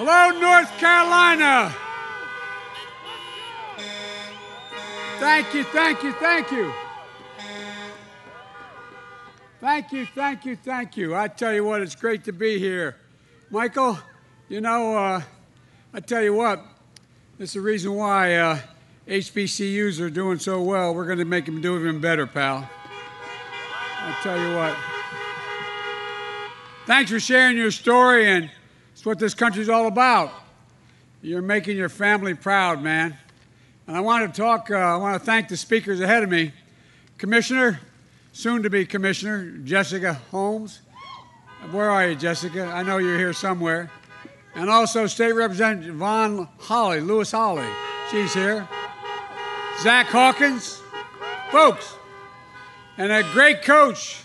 Hello, North Carolina. Thank you, thank you, thank you. Thank you, thank you, thank you. I tell you what, it's great to be here. Michael, you know, uh, I tell you what, is the reason why uh, HBCUs are doing so well. We're going to make them do even better, pal. I tell you what. Thanks for sharing your story, and it's what this country's all about. You're making your family proud, man. And I want to talk, uh, I want to thank the speakers ahead of me. Commissioner, soon to be Commissioner, Jessica Holmes. Where are you, Jessica? I know you're here somewhere. And also State Representative Vaughn Holly, Lewis Holly. She's here. Zach Hawkins. Folks, and a great coach,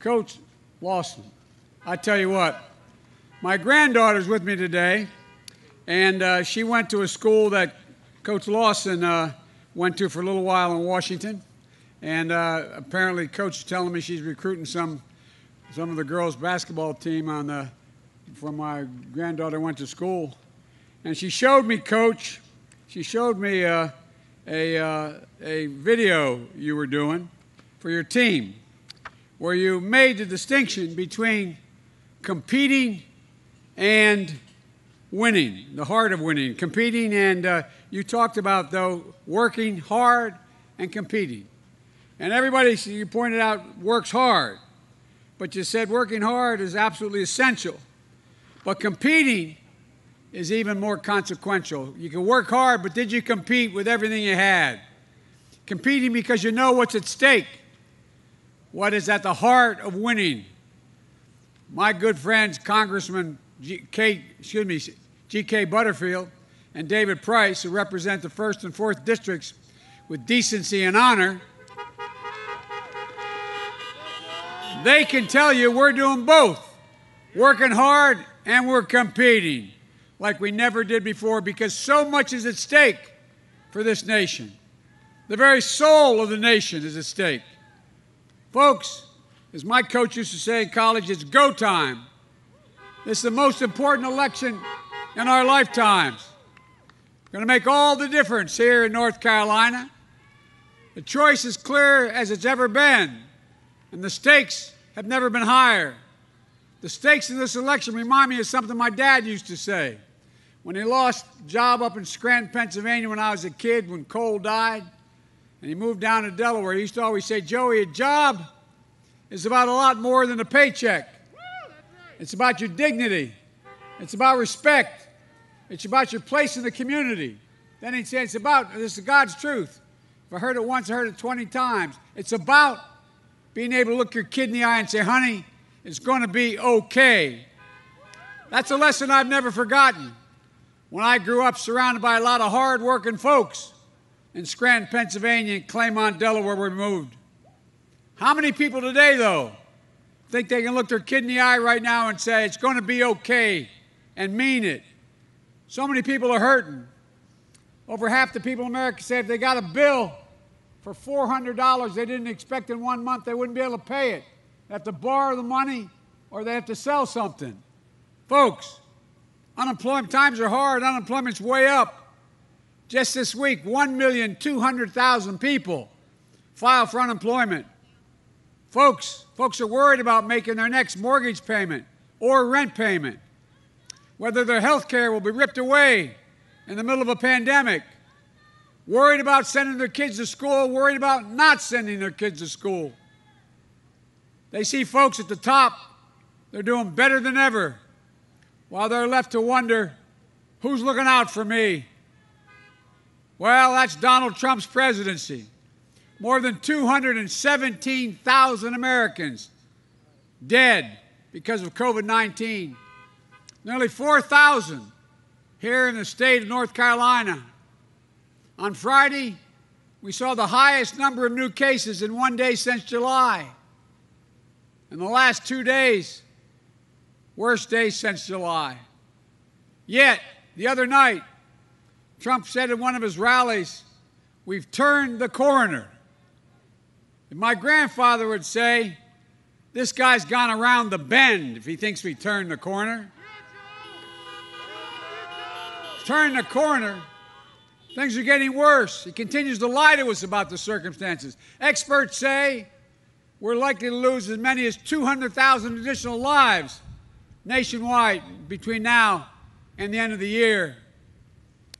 Coach Lawson. I tell you what, my granddaughter's with me today, and uh, she went to a school that Coach Lawson uh, went to for a little while in Washington. And uh, apparently, Coach is telling me she's recruiting some, some of the girls' basketball team on the, from my granddaughter went to school. And she showed me, Coach, she showed me uh, a, uh, a video you were doing for your team where you made the distinction between competing and winning, the heart of winning, competing, and uh, you talked about, though, working hard and competing. And everybody, you pointed out, works hard, but you said working hard is absolutely essential. But competing is even more consequential. You can work hard, but did you compete with everything you had? Competing because you know what's at stake, what is at the heart of winning. My good friends, Congressman G. K, excuse me, G.K. Butterfield and David Price, who represent the 1st and 4th districts with decency and honor, they can tell you we're doing both working hard and we're competing like we never did before because so much is at stake for this nation. The very soul of the nation is at stake. Folks, as my coach used to say in college, it's go time. This is the most important election in our lifetimes. Going to make all the difference here in North Carolina. The choice is clear as it's ever been, and the stakes have never been higher. The stakes in this election remind me of something my dad used to say. When he lost a job up in Scranton, Pennsylvania when I was a kid, when coal died, and he moved down to Delaware, he used to always say, Joey, a job is about a lot more than a paycheck. It's about your dignity. It's about respect. It's about your place in the community. Then he'd say, It's about, this is God's truth. If I heard it once, I heard it 20 times. It's about being able to look your kid in the eye and say, Honey, it's going to be okay. That's a lesson I've never forgotten. When I grew up surrounded by a lot of hard-working folks in Scranton, Pennsylvania, and Claymont, Delaware, where we moved. How many people today, though, think they can look their kid in the eye right now and say, it's going to be okay, and mean it? So many people are hurting. Over half the people in America say if they got a bill for $400 they didn't expect in one month, they wouldn't be able to pay it. They have to borrow the money or they have to sell something. Folks, unemployment times are hard, unemployment's way up. Just this week, 1,200,000 people filed for unemployment. Folks, folks are worried about making their next mortgage payment or rent payment, whether their health care will be ripped away in the middle of a pandemic, worried about sending their kids to school, worried about not sending their kids to school. They see folks at the top, they're doing better than ever, while they're left to wonder who's looking out for me? Well, that's Donald Trump's presidency more than 217,000 Americans dead because of COVID 19. Nearly 4,000 here in the state of North Carolina. On Friday, we saw the highest number of new cases in one day since July. In the last two days, worst day since July. Yet, the other night, Trump said in one of his rallies, We've turned the corner. My grandfather would say, This guy's gone around the bend if he thinks we turn the corner. turned the corner. Things are getting worse. He continues to lie to us about the circumstances. Experts say we're likely to lose as many as 200,000 additional lives nationwide between now and the end of the year.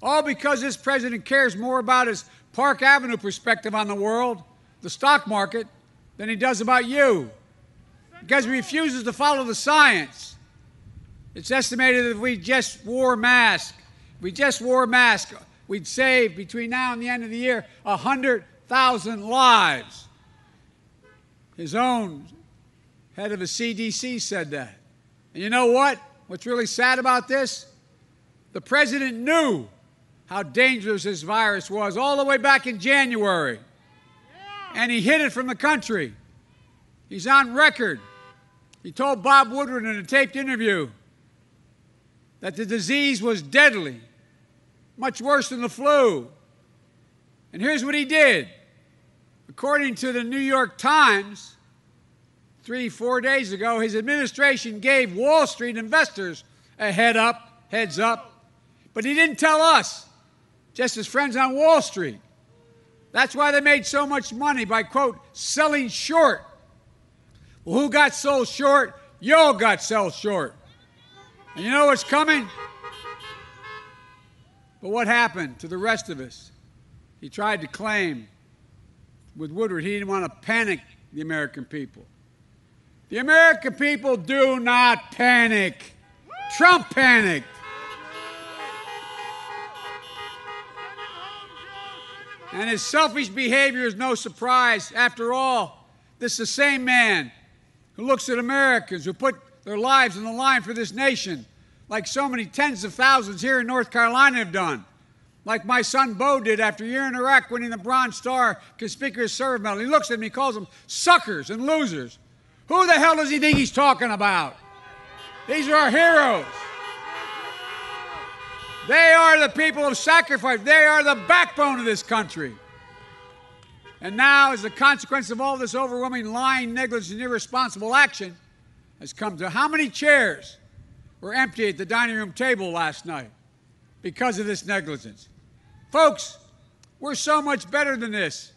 All because this president cares more about his Park Avenue perspective on the world, the stock market, than he does about you. Because he refuses to follow the science. It's estimated that if we just wore masks, we just wore masks, we'd save between now and the end of the year 100,000 lives. His own head of the CDC said that. And you know what? What's really sad about this? The president knew how dangerous this virus was all the way back in January. And he hid it from the country. He's on record. He told Bob Woodward in a taped interview that the disease was deadly, much worse than the flu. And here's what he did. According to the New York Times, three, four days ago, his administration gave Wall Street investors a head up, heads up, but he didn't tell us just his friends on Wall Street. That's why they made so much money by, quote, selling short. Well, who got sold short? Y'all got sold short. And you know what's coming? But what happened to the rest of us? He tried to claim with Woodward he didn't want to panic the American people. The American people do not panic. Trump panicked. And his selfish behavior is no surprise. After all, this is the same man who looks at Americans who put their lives on the line for this nation, like so many tens of thousands here in North Carolina have done. Like my son Bo did after a year in Iraq winning the Bronze Star Conspicuous Service Medal. He looks at me, calls them suckers and losers. Who the hell does he think he's talking about? These are our heroes. They are the people of sacrifice. They are the backbone of this country. And now, as a consequence of all this overwhelming lying, negligence, and irresponsible action, has come to how many chairs were empty at the dining room table last night because of this negligence? Folks, we're so much better than this.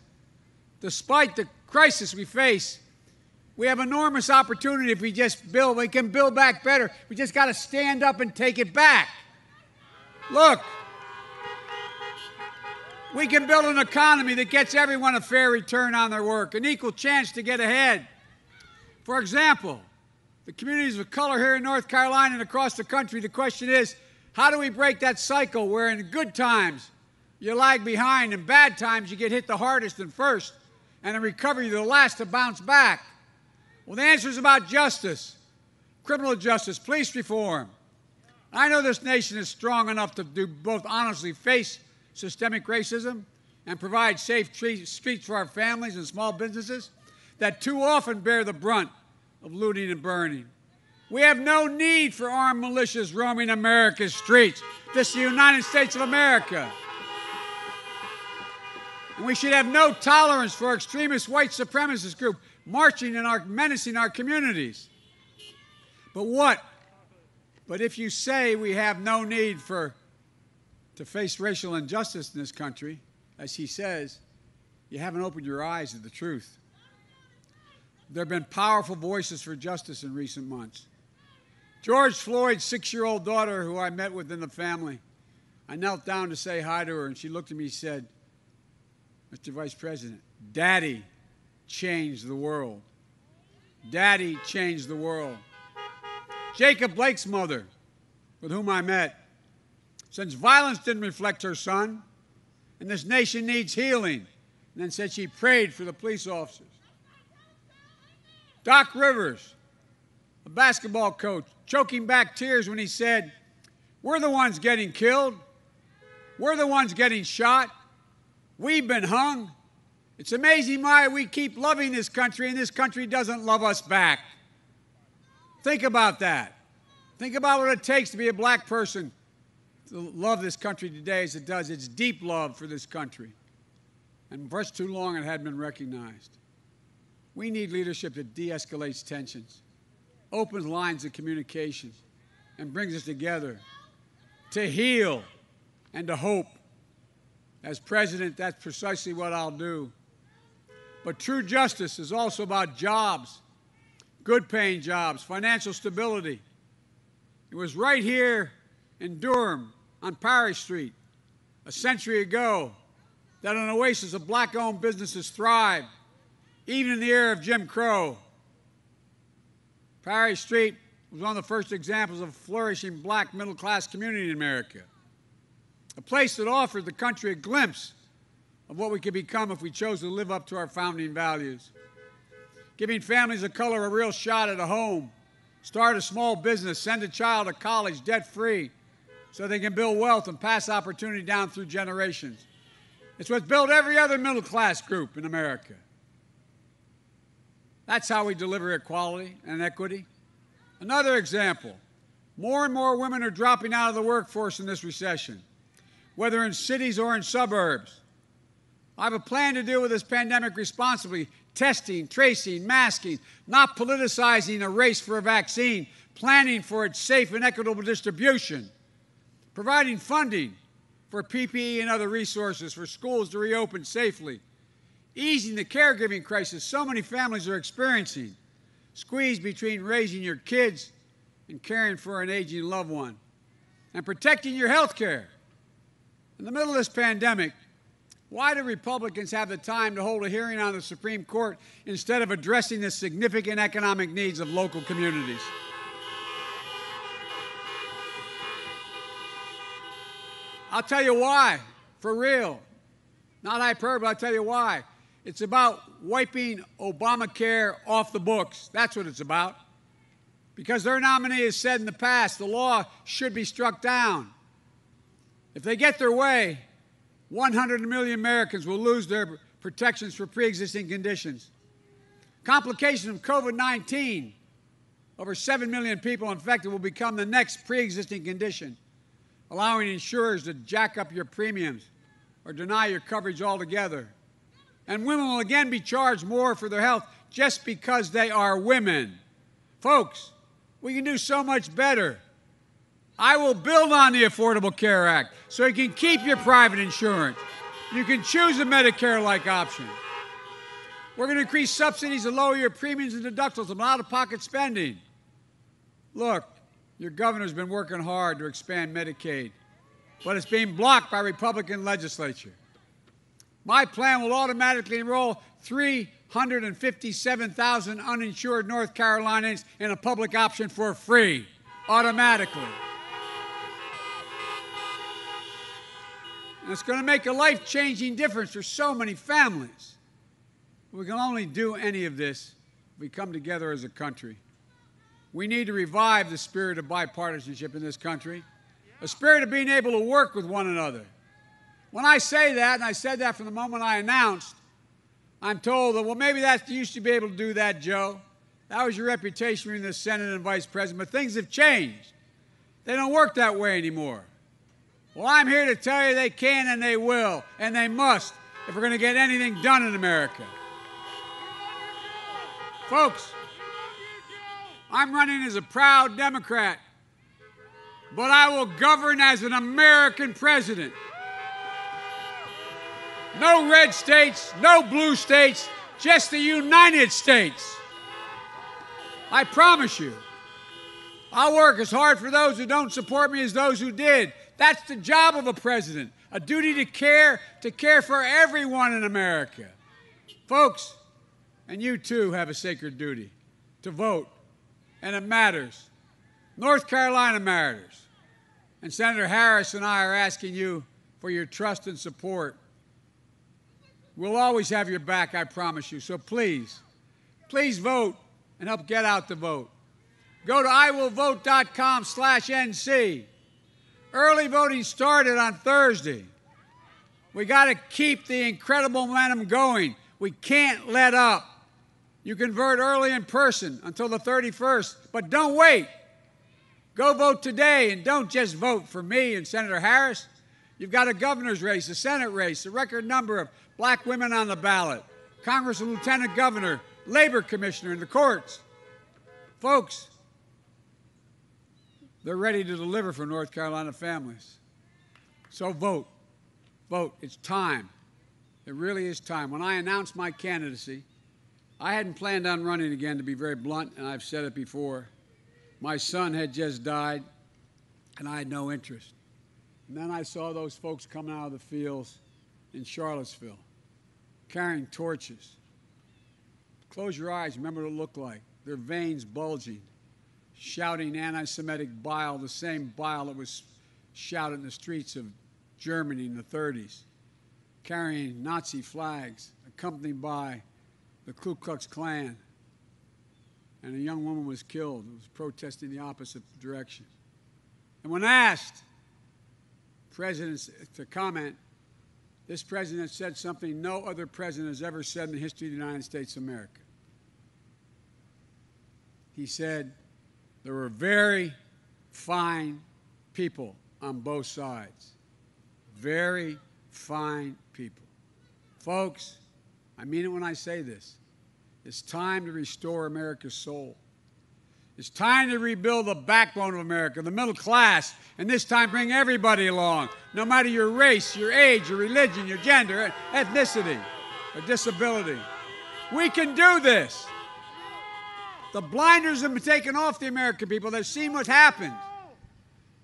Despite the crisis we face, we have enormous opportunity if we just build. We can build back better. We just got to stand up and take it back. Look, we can build an economy that gets everyone a fair return on their work, an equal chance to get ahead. For example, the communities of color here in North Carolina and across the country, the question is how do we break that cycle where in good times you lag behind, and bad times you get hit the hardest and first, and in recovery you're the last to bounce back? Well, the answer is about justice criminal justice, police reform, I know this nation is strong enough to do both honestly face systemic racism and provide safe streets for our families and small businesses that too often bear the brunt of looting and burning. We have no need for armed militias roaming America's streets. This is the United States of America. And we should have no tolerance for extremist white supremacist group marching and menacing our communities. But what but if you say we have no need for to face racial injustice in this country, as he says, you haven't opened your eyes to the truth. There have been powerful voices for justice in recent months. George Floyd's six year old daughter, who I met with in the family, I knelt down to say hi to her, and she looked at me and said, Mr. Vice President, Daddy changed the world. Daddy changed the world. Jacob Blake's mother, with whom I met, since violence didn't reflect her son, and this nation needs healing, and then said she prayed for the police officers. Doc Rivers, a basketball coach, choking back tears when he said, We're the ones getting killed. We're the ones getting shot. We've been hung. It's amazing why we keep loving this country and this country doesn't love us back. Think about that. Think about what it takes to be a black person to love this country today as it does. It's deep love for this country. And for too long, it hadn't been recognized. We need leadership that de escalates tensions, opens lines of communication, and brings us together to heal and to hope. As president, that's precisely what I'll do. But true justice is also about jobs, good paying jobs, financial stability. It was right here in Durham on Parrish Street a century ago that an oasis of black owned businesses thrived, even in the era of Jim Crow. Parrish Street was one of the first examples of a flourishing black middle class community in America. A place that offered the country a glimpse of what we could become if we chose to live up to our founding values. Giving families of color a real shot at a home, start a small business, send a child to college debt free so they can build wealth and pass opportunity down through generations. It's what's built every other middle class group in America. That's how we deliver equality and equity. Another example more and more women are dropping out of the workforce in this recession, whether in cities or in suburbs. I have a plan to deal with this pandemic responsibly testing, tracing, masking, not politicizing a race for a vaccine, planning for its safe and equitable distribution, providing funding for PPE and other resources for schools to reopen safely, easing the caregiving crisis so many families are experiencing, squeezed between raising your kids and caring for an aging loved one, and protecting your health care. In the middle of this pandemic, why do Republicans have the time to hold a hearing on the Supreme Court instead of addressing the significant economic needs of local communities? I'll tell you why, for real. Not hyperbole, I'll tell you why. It's about wiping Obamacare off the books. That's what it's about. Because their nominee has said in the past the law should be struck down. If they get their way, 100 million Americans will lose their protections for pre existing conditions. Complications of COVID 19, over 7 million people infected will become the next pre existing condition allowing insurers to jack up your premiums or deny your coverage altogether. And women will again be charged more for their health just because they are women. Folks, we can do so much better. I will build on the Affordable Care Act so you can keep your private insurance. You can choose a Medicare like option. We're going to increase subsidies and lower your premiums and deductibles and out of pocket spending. Look, your governor's been working hard to expand Medicaid, but it's being blocked by Republican legislature. My plan will automatically enroll 357,000 uninsured North Carolinians in a public option for free, automatically. It's going to make a life changing difference for so many families. We can only do any of this if we come together as a country. We need to revive the spirit of bipartisanship in this country, a spirit of being able to work with one another. When I say that, and I said that from the moment I announced, I'm told that, well, maybe that you used to be able to do that, Joe. That was your reputation in the Senate and Vice President, but things have changed. They don't work that way anymore. Well, I'm here to tell you they can and they will, and they must if we're going to get anything done in America. Folks, I'm running as a proud Democrat, but I will govern as an American president. No red states, no blue states, just the United States. I promise you. I'll work as hard for those who don't support me as those who did. That's the job of a president a duty to care, to care for everyone in America. Folks, and you too have a sacred duty to vote and it matters. North Carolina matters. And Senator Harris and I are asking you for your trust and support. We'll always have your back, I promise you. So please, please vote and help get out the vote. Go to iwillvote.com slash NC. Early voting started on Thursday. We got to keep the incredible momentum going. We can't let up. You can vote early in person until the 31st, but don't wait. Go vote today and don't just vote for me and Senator Harris. You've got a governor's race, a Senate race, a record number of black women on the ballot, Congress and Lieutenant Governor, Labor Commissioner in the courts. Folks, they're ready to deliver for North Carolina families. So vote. Vote. It's time. It really is time. When I announced my candidacy, I hadn't planned on running again, to be very blunt, and I've said it before. My son had just died, and I had no interest. And then I saw those folks coming out of the fields in Charlottesville carrying torches. Close your eyes, remember what it looked like. Their veins bulging, shouting anti Semitic bile, the same bile that was shouted in the streets of Germany in the 30s, carrying Nazi flags, accompanied by the Ku Klux Klan. And a young woman was killed who was protesting the opposite direction. And when asked, presidents to comment, this president said something no other president has ever said in the history of the United States of America. He said, There were very fine people on both sides. Very fine people. Folks, I mean it when I say this. It's time to restore America's soul. It's time to rebuild the backbone of America, the middle class, and this time bring everybody along, no matter your race, your age, your religion, your gender, ethnicity, or disability. We can do this. The blinders have been taken off the American people. They've seen what's happened.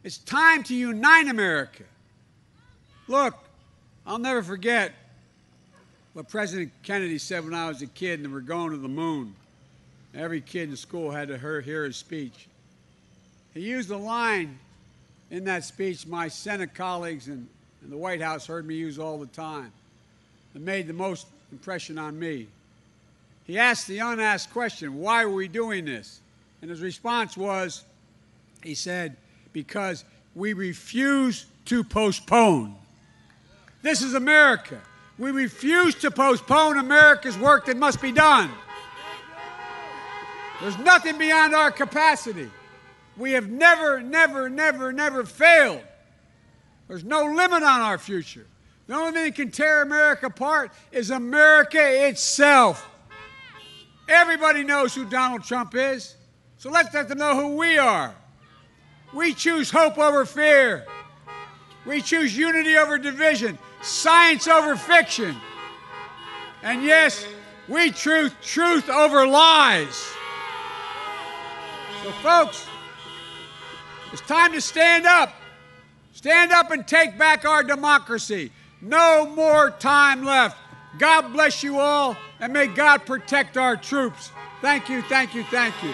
It's time to unite America. Look, I'll never forget what President Kennedy said when I was a kid and we were going to the moon. Every kid in school had to hear his speech. He used a line in that speech my Senate colleagues and, and the White House heard me use all the time that made the most impression on me. He asked the unasked question, Why are we doing this? And his response was, He said, Because we refuse to postpone. This is America. We refuse to postpone America's work that must be done. There's nothing beyond our capacity. We have never, never, never, never failed. There's no limit on our future. The only thing that can tear America apart is America itself. Everybody knows who Donald Trump is, so let's let them know who we are. We choose hope over fear. We choose unity over division, science over fiction. And yes, we choose truth over lies. So, folks, it's time to stand up. Stand up and take back our democracy. No more time left. God bless you all, and may God protect our troops. Thank you, thank you, thank you.